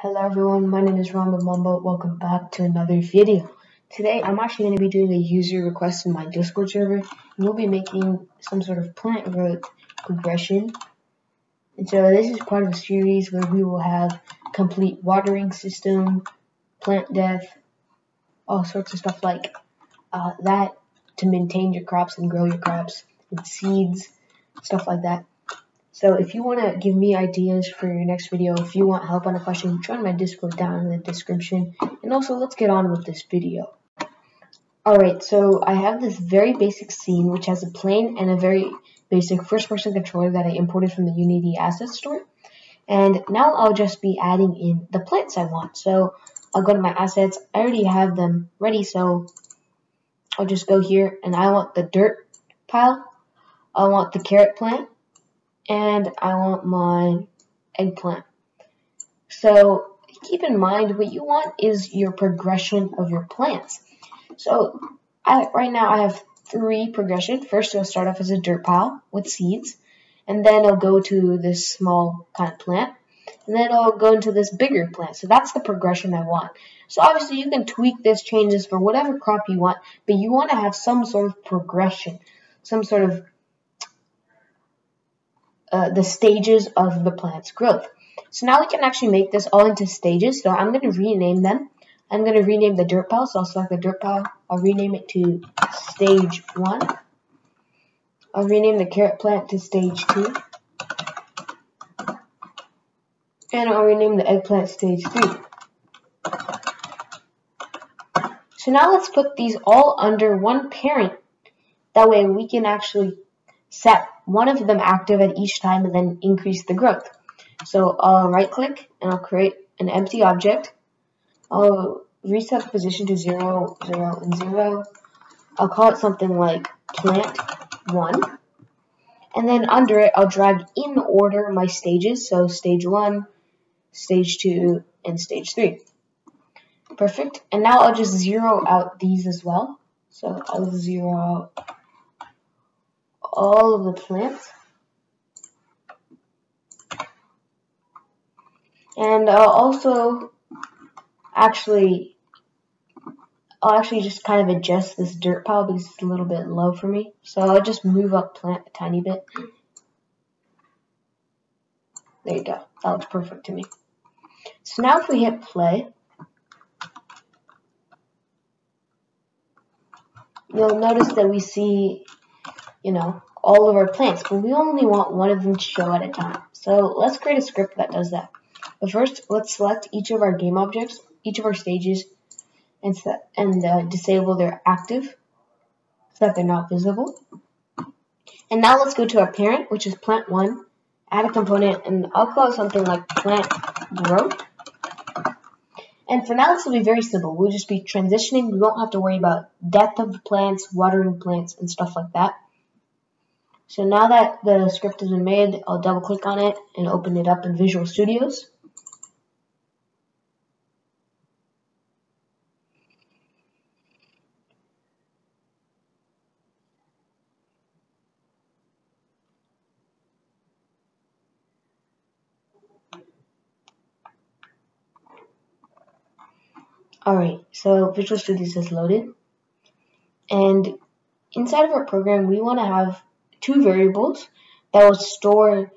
Hello everyone, my name is Ramba Mamba. Welcome back to another video. Today I'm actually going to be doing a user request in my Discord server and we'll be making some sort of plant growth progression. And so this is part of a series where we will have complete watering system, plant death, all sorts of stuff like uh, that to maintain your crops and grow your crops and seeds, stuff like that. So if you want to give me ideas for your next video, if you want help on a question, join my Discord down in the description. And also, let's get on with this video. Alright, so I have this very basic scene, which has a plane and a very basic first-person controller that I imported from the Unity asset store. And now I'll just be adding in the plants I want. So I'll go to my assets. I already have them ready, so I'll just go here and I want the dirt pile. I want the carrot plant and I want my eggplant. So keep in mind what you want is your progression of your plants. So I, right now I have three progression. First it'll start off as a dirt pile with seeds, and then it'll go to this small kind of plant, and then it'll go into this bigger plant. So that's the progression I want. So obviously you can tweak this, changes for whatever crop you want, but you want to have some sort of progression, some sort of uh, the stages of the plant's growth. So now we can actually make this all into stages. So I'm going to rename them. I'm going to rename the dirt pile. So I'll select the dirt pile. I'll rename it to stage 1. I'll rename the carrot plant to stage 2. And I'll rename the eggplant stage 3. So now let's put these all under one parent. That way we can actually set one of them active at each time and then increase the growth. So I'll right click and I'll create an empty object. I'll reset the position to 0, 0, and 0. I'll call it something like plant 1. And then under it, I'll drag in order my stages. So stage 1, stage 2, and stage 3. Perfect. And now I'll just zero out these as well. So I'll zero out all of the plants. And I'll also actually, I'll actually just kind of adjust this dirt pile because it's a little bit low for me. So I'll just move up plant a tiny bit. There you go. That looks perfect to me. So now if we hit play, you'll notice that we see, you know, all of our plants, but we only want one of them to show at a time. So let's create a script that does that. But first, let's select each of our game objects, each of our stages, and, and uh, disable their active so that they're not visible. And now let's go to our parent, which is plant 1, add a component, and I'll call it something like plant growth. And for now, this will be very simple. We'll just be transitioning. We won't have to worry about depth of the plants, watering plants, and stuff like that. So now that the script has been made, I'll double click on it and open it up in Visual Studios. Alright, so Visual Studios is loaded. And inside of our program, we want to have two variables that will store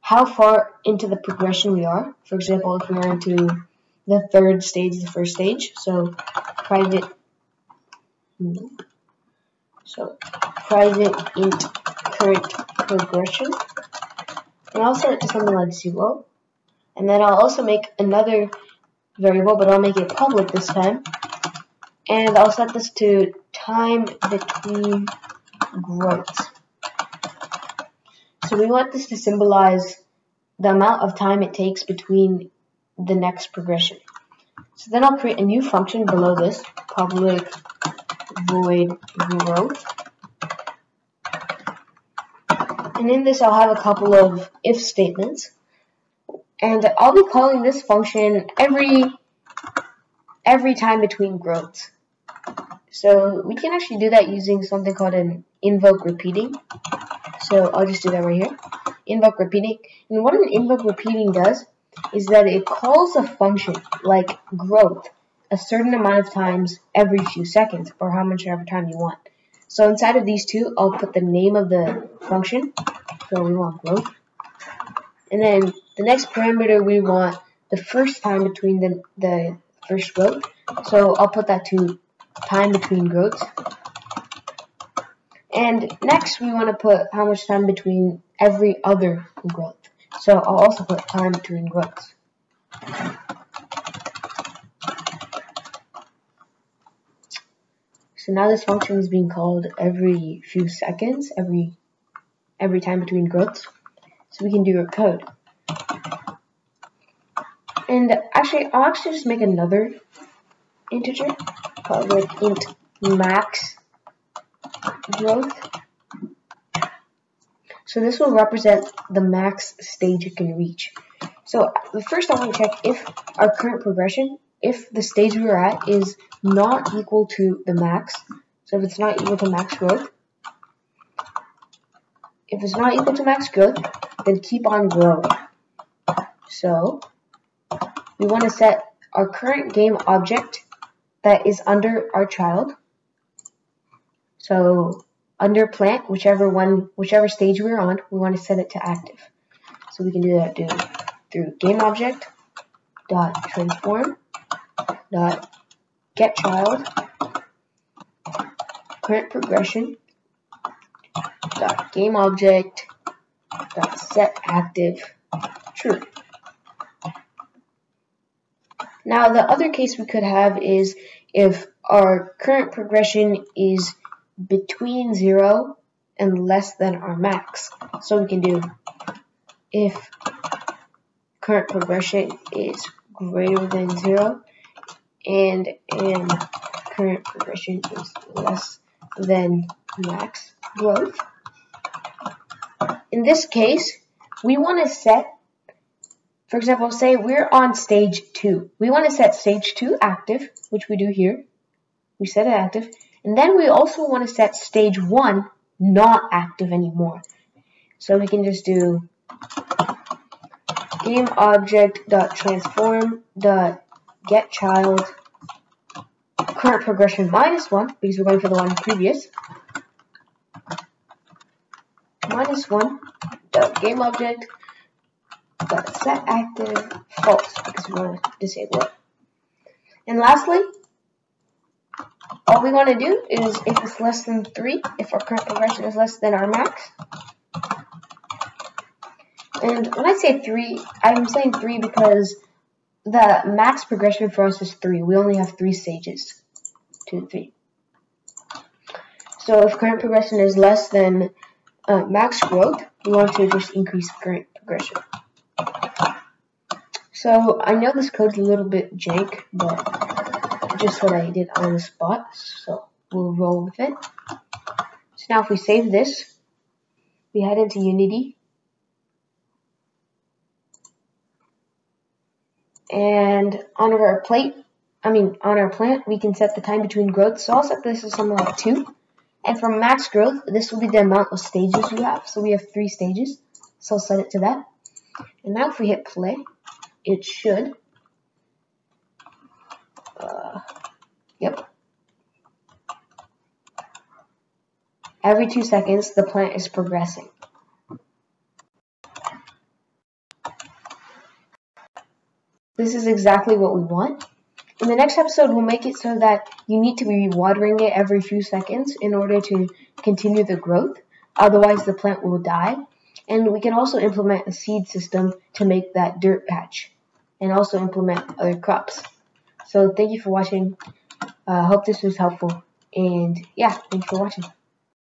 how far into the progression we are. For example, if we are into the third stage, the first stage, so private, so private int current progression, and I'll set it to something like zero, and then I'll also make another variable, but I'll make it public this time, and I'll set this to time between growths. So we want this to symbolize the amount of time it takes between the next progression. So then I'll create a new function below this, public void growth. And in this I'll have a couple of if statements. And I'll be calling this function every every time between growths. So we can actually do that using something called an invoke repeating. So I'll just do that right here. Invoke repeating. And what an invoke repeating does is that it calls a function like growth a certain amount of times every few seconds or how much ever time you want. So inside of these two, I'll put the name of the function. So we want growth. And then the next parameter we want the first time between the, the first growth. So I'll put that to time between growths. And next we want to put how much time between every other growth. So I'll also put time between growths. So now this function is being called every few seconds, every every time between growths. So we can do our code. And actually, I'll actually just make another integer called like int max growth. So this will represent the max stage it can reach. So the first I want to check if our current progression, if the stage we're at is not equal to the max. So if it's not equal to max growth, if it's not equal to max growth, then keep on growing. So we want to set our current game object that is under our child. So under plant, whichever one, whichever stage we're on, we want to set it to active. So we can do that through, through game object dot transform dot get child current progression dot game object dot set active true. Now the other case we could have is if our current progression is between 0 and less than our max. So we can do if current progression is greater than 0 and, and current progression is less than max growth. In this case, we want to set, for example, say we're on stage 2. We want to set stage 2 active, which we do here. We set it active. And then we also want to set stage 1 not active anymore. So we can just do game object dot transform dot get child current progression minus one because we're going for the one previous minus one dot game object dot set active false because we want to disable it. And lastly, all we want to do is if it's less than 3, if our current progression is less than our max. And when I say 3, I'm saying 3 because the max progression for us is 3. We only have 3 stages. 2 3. So if current progression is less than uh, max growth, we want to just increase current progression. So I know this code is a little bit jank, but just what I did on the spot, so we'll roll with it. So now if we save this, we head into Unity. And on our plate, I mean on our plant, we can set the time between growth. So I'll set this as something like 2. And for max growth, this will be the amount of stages we have. So we have 3 stages. So I'll set it to that. And now if we hit play, it should yep. Every two seconds, the plant is progressing. This is exactly what we want. In the next episode, we'll make it so that you need to be watering it every few seconds in order to continue the growth. Otherwise, the plant will die. And we can also implement a seed system to make that dirt patch and also implement other crops. So thank you for watching. I uh, hope this was helpful. And yeah, thanks for watching.